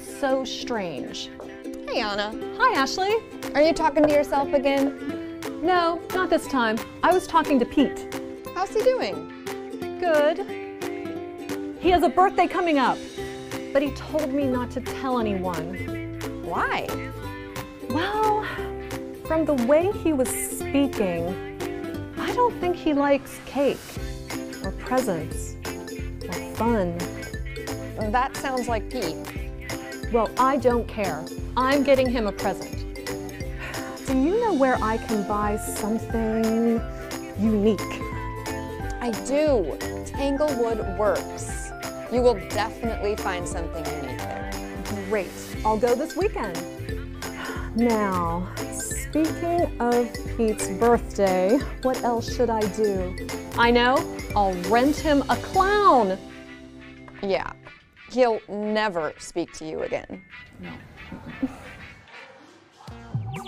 so strange. Hey, Anna. Hi, Ashley. Are you talking to yourself again? No, not this time. I was talking to Pete. How's he doing? Good. He has a birthday coming up, but he told me not to tell anyone. Why? Well, from the way he was speaking, I don't think he likes cake or presents or fun. That sounds like Pete. Well, I don't care. I'm getting him a present. Do you know where I can buy something unique? I do. Tanglewood works. You will definitely find something unique there. Great. I'll go this weekend. Now, speaking of Pete's birthday, what else should I do? I know, I'll rent him a clown. Yeah. He'll never speak to you again.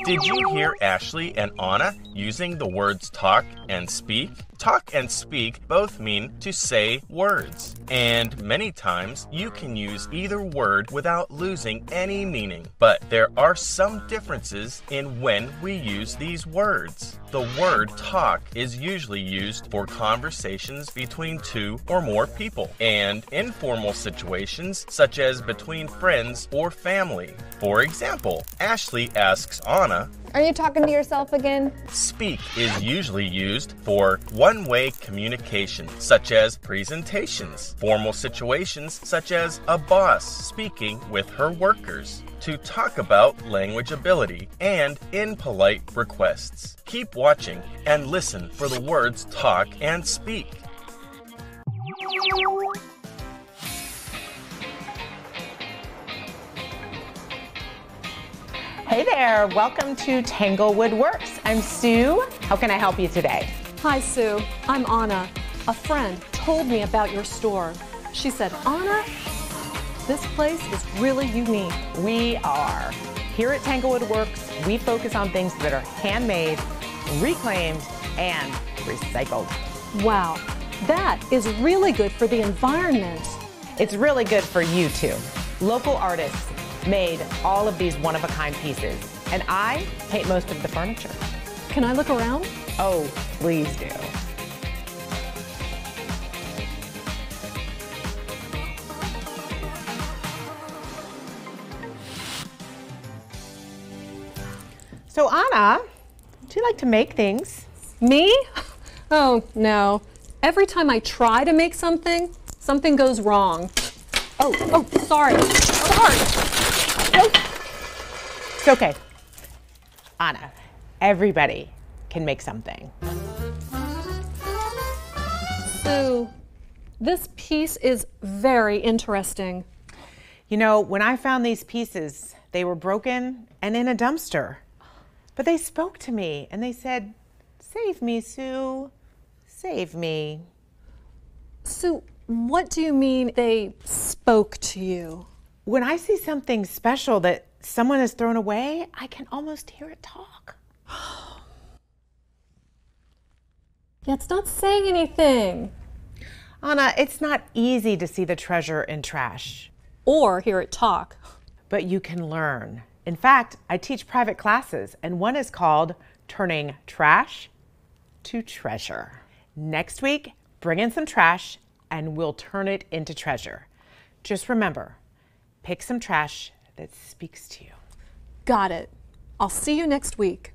Did you hear Ashley and Anna using the words talk and speak? Talk and speak both mean to say words, and many times you can use either word without losing any meaning. But there are some differences in when we use these words. The word talk is usually used for conversations between two or more people, and informal situations such as between friends or family. For example, Ashley asks Anna, Are you talking to yourself again? Speak is usually used for one way communication, such as presentations, formal situations, such as a boss speaking with her workers, to talk about language ability, and in polite requests. Keep watching and listen for the words talk and speak. Hey there, welcome to Tanglewood Works. I'm Sue. How can I help you today? Hi, Sue. I'm Anna. A friend told me about your store. She said, Anna, this place is really unique. We are. Here at Tanglewood Works, we focus on things that are handmade, reclaimed, and recycled. Wow, that is really good for the environment. It's really good for you too. Local artists made all of these one of a kind pieces, and I paint most of the furniture. Can I look around? Oh, please do. So, Anna, do you like to make things? Me? Oh, no. Every time I try to make something, something goes wrong. Oh, oh, sorry. Oh, sorry. It's okay. Anna, everybody can make something. Sue, this piece is very interesting. You know, when I found these pieces, they were broken and in a dumpster. But they spoke to me and they said, Save me, Sue. Save me. Sue, what do you mean they spoke to you? When I see something special that someone has thrown away, I can almost hear it talk. Yeah, it's not saying anything. Anna, it's not easy to see the treasure in trash, Or hear it talk. but you can learn. In fact, I teach private classes, and one is called Turning Trash to Treasure. Next week, bring in some trash and we'll turn it into treasure. Just remember pick some trash that speaks to you. Got it. I'll see you next week.